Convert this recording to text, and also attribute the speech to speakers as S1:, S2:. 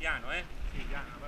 S1: Piano, eh?
S2: Sì, piano,